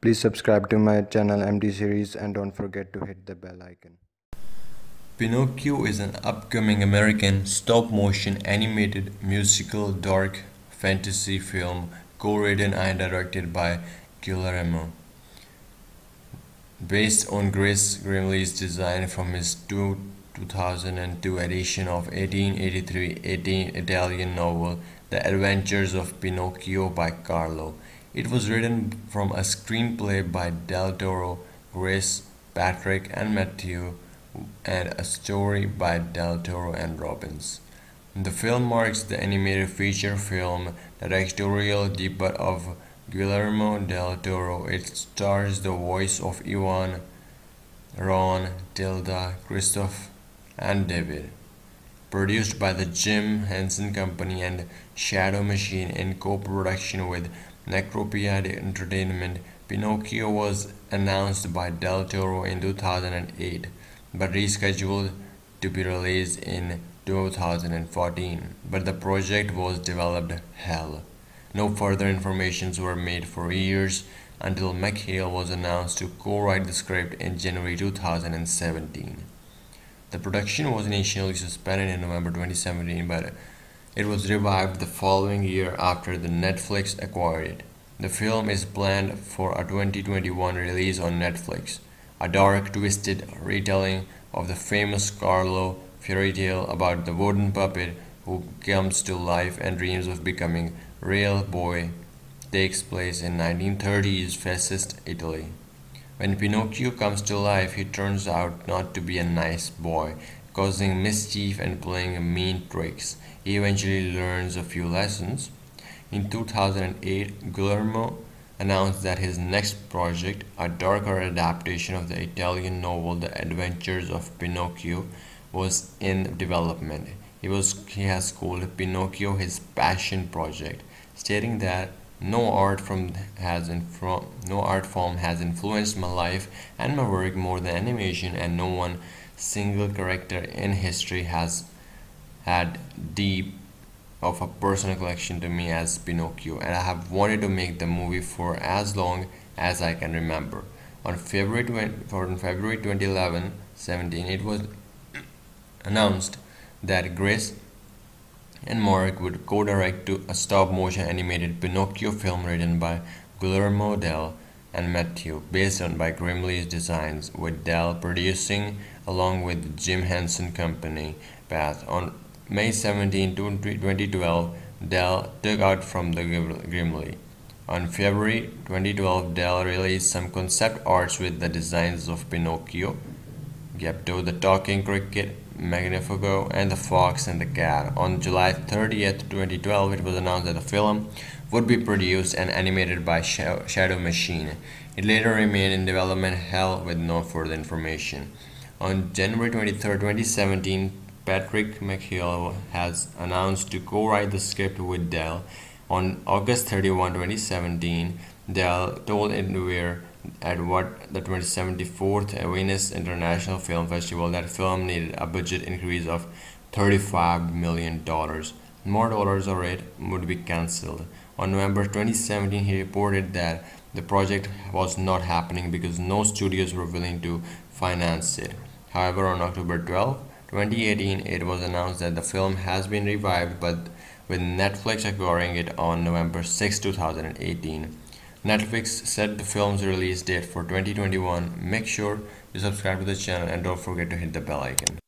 Please subscribe to my channel MD series and don't forget to hit the bell icon. Pinocchio is an upcoming American stop motion animated musical dark fantasy film co written and directed by Guillermo. Based on Gris Grimly's design from his two, 2002 edition of 1883 18 Italian novel The Adventures of Pinocchio by Carlo. It was written from a screenplay by Del Toro, Grace, Patrick, and Matthew, and a story by Del Toro and Robbins. The film marks the animated feature film directorial debut of Guillermo del Toro. It stars the voice of Ivan, Ron, Tilda, Christoph, and David. Produced by the Jim Henson Company and Shadow Machine in co-production with Necropia Entertainment, Pinocchio was announced by Del Toro in 2008 but rescheduled to be released in 2014. But the project was developed hell. No further informations were made for years until McHale was announced to co-write the script in January 2017. The production was initially suspended in November 2017, but it was revived the following year after the Netflix acquired it. The film is planned for a 2021 release on Netflix, a dark, twisted retelling of the famous Carlo fairy tale about the wooden puppet who comes to life and dreams of becoming real boy takes place in 1930s fascist Italy. When Pinocchio comes to life, he turns out not to be a nice boy, causing mischief and playing mean tricks. He eventually learns a few lessons. In 2008, Guillermo announced that his next project, a darker adaptation of the Italian novel The Adventures of Pinocchio, was in development. He was he has called Pinocchio his passion project, stating that no art from has from no art form has influenced my life and my work more than animation and no one single character in history has had deep of a personal connection to me as Pinocchio and I have wanted to make the movie for as long as I can remember. On February 20, on February 2011 17 it was announced that Grace and Mark would co-direct to a stop-motion animated Pinocchio film written by Guillermo del and Matthew, based on by Grimly's designs, with Del producing along with Jim Henson Company. Path on May 17, 2012, Del took out from the Grimley. On February 2012, Del released some concept arts with the designs of Pinocchio, Geppetto the Talking Cricket, Magnifico, and the Fox and the Cat. On July 30th, 2012, it was announced that the film would be produced and animated by Shadow Machine. It later remained in development hell with no further information. On January 23, 2017, Patrick McHale has announced to co-write the script with Del. On August 31, 2017, Del told IndieWire at what the 2074th Venice International Film Festival that film needed a budget increase of 35 million dollars. More dollars or it would be cancelled. On November 2017, he reported that the project was not happening because no studios were willing to finance it. However, on October 12, 2018, it was announced that the film has been revived, but with Netflix acquiring it on November 6, 2018. Netflix set the film's release date for 2021. Make sure you subscribe to the channel and don't forget to hit the bell icon.